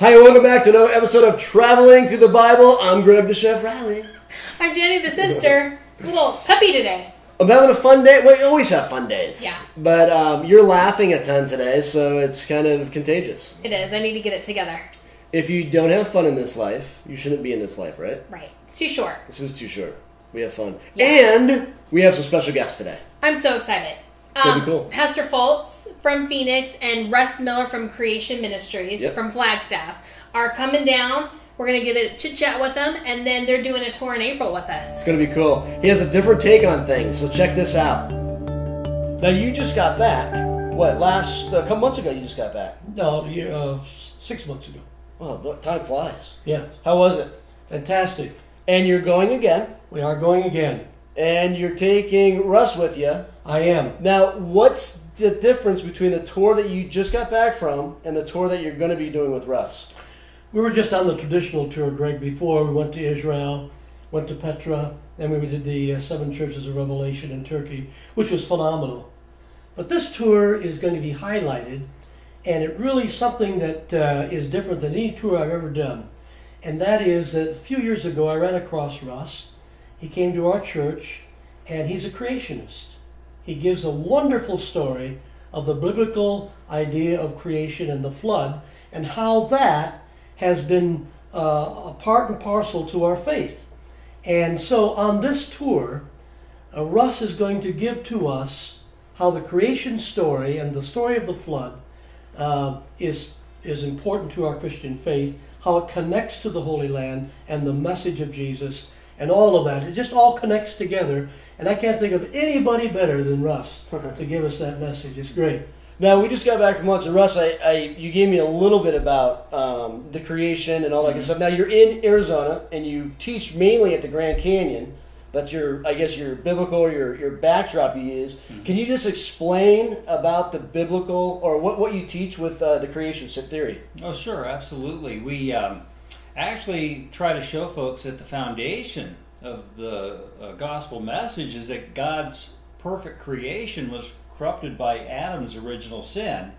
Hi, and welcome back to another episode of Traveling Through the Bible. I'm Greg the Chef Riley. I'm Jenny the sister. Little puppy today. I'm having a fun day. Well, you always have fun days. Yeah. But um, you're laughing a ton today, so it's kind of contagious. It is. I need to get it together. If you don't have fun in this life, you shouldn't be in this life, right? Right. It's too short. This is too short. We have fun. Yeah. And we have some special guests today. I'm so excited. Um, be cool. Pastor Fultz from Phoenix and Russ Miller from Creation Ministries Yep. from Flagstaff are coming down. We're gonna get a chit chat with them, and then they're doing a tour in April with us. It's going to be cool. He has a different take on things, so check this out. Now, you just got back. What, last, a couple months ago, you just got back. No, year, uh, six months ago. Oh, but time flies. Yeah, How was it? fantastic. And you're going again, We are going again. And you're taking Russ with you. I am. Now, what's the difference between the tour that you just got back from and the tour that you're going to be doing with Russ? We were just on the traditional tour, Greg, before. We went to Israel, went to Petra, then we did the uh, seven churches of Revelation in Turkey, which was phenomenal. But this tour is going to be highlighted, and it really is something that uh, is different than any tour I've ever done. And that is that a few years ago I ran across Russ. He came to our church, and he's a creationist. He gives a wonderful story of the biblical idea of creation and the flood, and how that has been uh, a part and parcel to our faith. And so on this tour, uh, Russ is going to give to us how the creation story and the story of the flood uh, is, is important to our Christian faith, how it connects to the Holy Land and the message of Jesus, and all of that. It just all connects together. And I can't think of anybody better than Russ to give us that message. It's great. Now, we just got back from lunch, and Russ, I, I you gave me a little bit about um, the creation and all that good stuff. Now, you're in Arizona, and you teach mainly at the Grand Canyon. That's your, I guess, your biblical or your, your backdrop you use. Can you just explain about the biblical or what, what you teach with uh, the creation theory? Oh, sure, absolutely. We um, actually try to show folks that the foundation of the uh, gospel message is that God's perfect creation was corrupted by Adam's original sin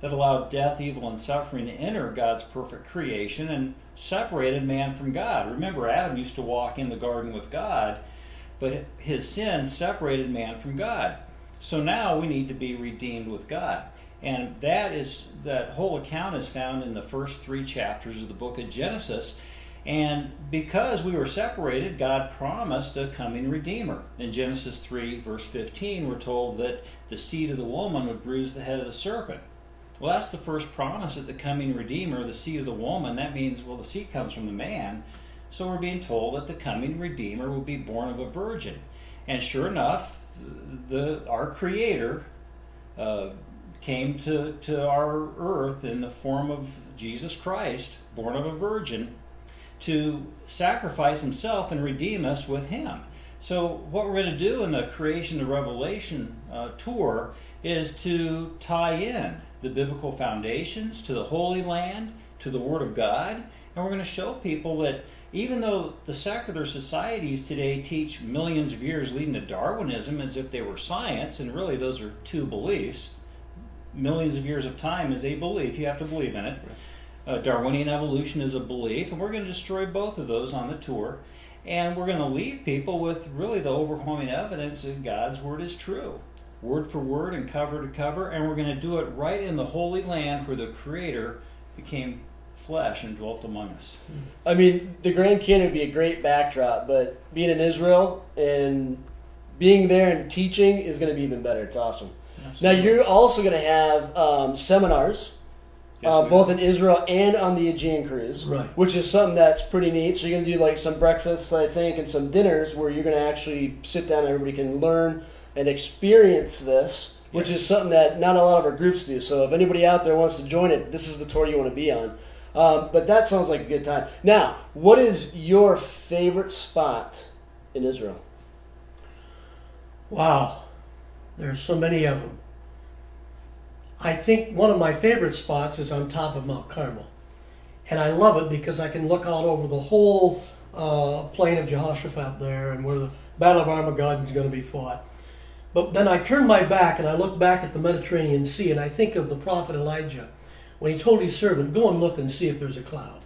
that allowed death, evil, and suffering to enter God's perfect creation and separated man from God. Remember, Adam used to walk in the garden with God, but his sin separated man from God. So now we need to be redeemed with God. And that is that whole account is found in the first three chapters of the book of Genesis. And because we were separated, God promised a coming Redeemer. In Genesis 3, verse 15, we're told that the seed of the woman would bruise the head of the serpent. Well, that's the first promise that the coming Redeemer, the seed of the woman, that means, well, the seed comes from the man. So we're being told that the coming Redeemer will be born of a virgin. And sure enough, the, our Creator uh, came to, to our earth in the form of Jesus Christ, born of a virgin, to sacrifice himself and redeem us with him. So, what we're going to do in the Creation to Revelation uh, tour is to tie in the biblical foundations to the Holy Land, to the Word of God, and we're going to show people that even though the secular societies today teach millions of years leading to Darwinism as if they were science, and really those are two beliefs, millions of years of time is a belief, you have to believe in it. Uh, Darwinian evolution is a belief, and we're going to destroy both of those on the tour. And we're going to leave people with really the overwhelming evidence that God's Word is true, word for word and cover to cover. And we're going to do it right in the Holy Land where the Creator became flesh and dwelt among us. I mean, the Grand Canyon would be a great backdrop, but being in Israel and being there and teaching is going to be even better. It's awesome. Now, you're also going to have um, seminars, Yes, uh, both in Israel and on the Aegean cruise, Right. which is something that's pretty neat. So, you're going to do like some breakfasts, I think, and some dinners where you're going to actually sit down and everybody can learn and experience this, which is something that not a lot of our groups do. So, if anybody out there wants to join it, this is the tour you want to be on. Um, but that sounds like a good time. Now, what is your favorite spot in Israel? Wow, there's so many of them. I think one of my favorite spots is on top of Mount Carmel. And I love it because I can look out over the whole uh, plain of Jehoshaphat there and where the Battle of Armageddon is going to be fought. But then I turn my back and I look back at the Mediterranean Sea and I think of the prophet Elijah when he told his servant, Go and look and see if there's a cloud.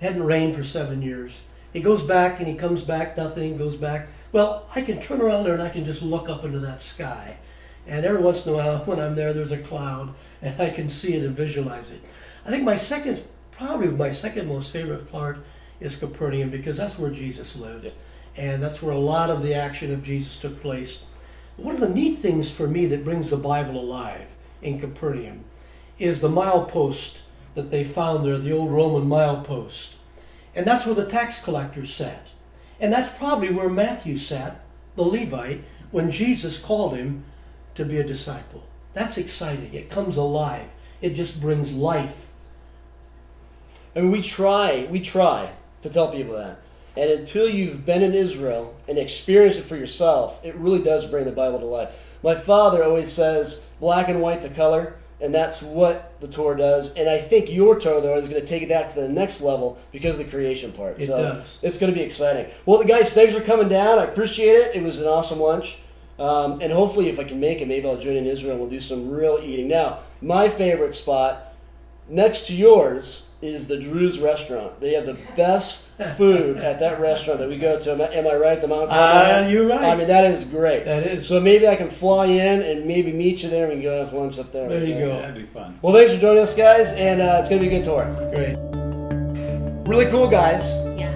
It hadn't rained for seven years. He goes back and he comes back, nothing, goes back. Well, I can turn around there and I can just look up into that sky. And every once in a while, when I'm there, there's a cloud and I can see it and visualize it. I think my second, probably my second most favorite part is Capernaum because that's where Jesus lived. And that's where a lot of the action of Jesus took place. One of the neat things for me that brings the Bible alive in Capernaum is the milepost that they found there, the old Roman milepost. And that's where the tax collectors sat. And that's probably where Matthew sat, the Levite, when Jesus called him to be a disciple. That's exciting. It comes alive. It just brings life. I mean, we try, we try to tell people that. And until you've been in Israel and experienced it for yourself, it really does bring the Bible to life. My father always says black and white to color, and that's what the tour does. And I think your tour, though, is going to take it back to the next level because of the creation part. It so does. It's going to be exciting. Well, the guys, thanks for coming down. I appreciate it. It was an awesome lunch. Um, and hopefully, if I can make it, maybe I'll join in Israel and we'll do some real eating. Now, my favorite spot next to yours is the Druze restaurant. They have the best food at that restaurant that we go to. Am I, am I right? The Mount Ah, Carmel? you're right. I mean, that is great. That is. So maybe I can fly in and maybe meet you there and we can go have lunch up there. There you go. That'd be fun. Well, thanks for joining us, guys, and uh, it's going to be a good tour. Great. Really cool, guys. Yeah.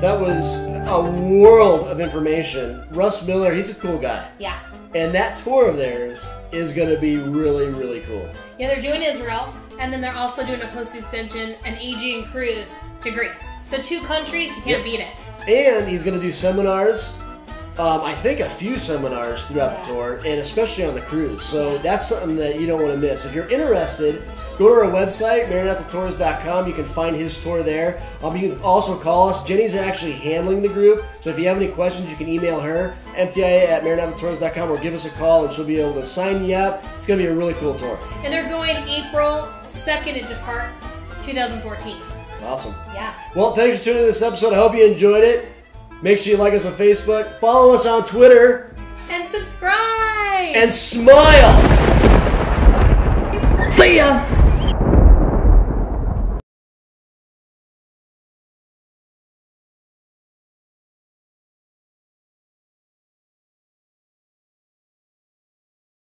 That was a world of information. Russ Miller, he's a cool guy. Yeah. And that tour of theirs is going to be really, really cool. Yeah, they're doing Israel, and then they're also doing a post extension, an Aegean cruise to Greece. So two countries, you can't Yep. beat it. And he's going to do seminars. Um, I think a few seminars throughout the tour, and especially on the cruise. So that's something that you don't want to miss. If you're interested, go to our website, maranathatours.com. You can find his tour there. Um, you can also call us. Jenny's actually handling the group, so if you have any questions, you can email her, mtia at maranathatours.com, or give us a call, and she'll be able to sign you up. It's going to be a really cool tour. And they're going April 2nd, it departs 2014. Awesome. Yeah. Well, thanks for tuning in to this episode. I hope you enjoyed it. Make sure you like us on Facebook, follow us on Twitter, And subscribe! and smile. See ya.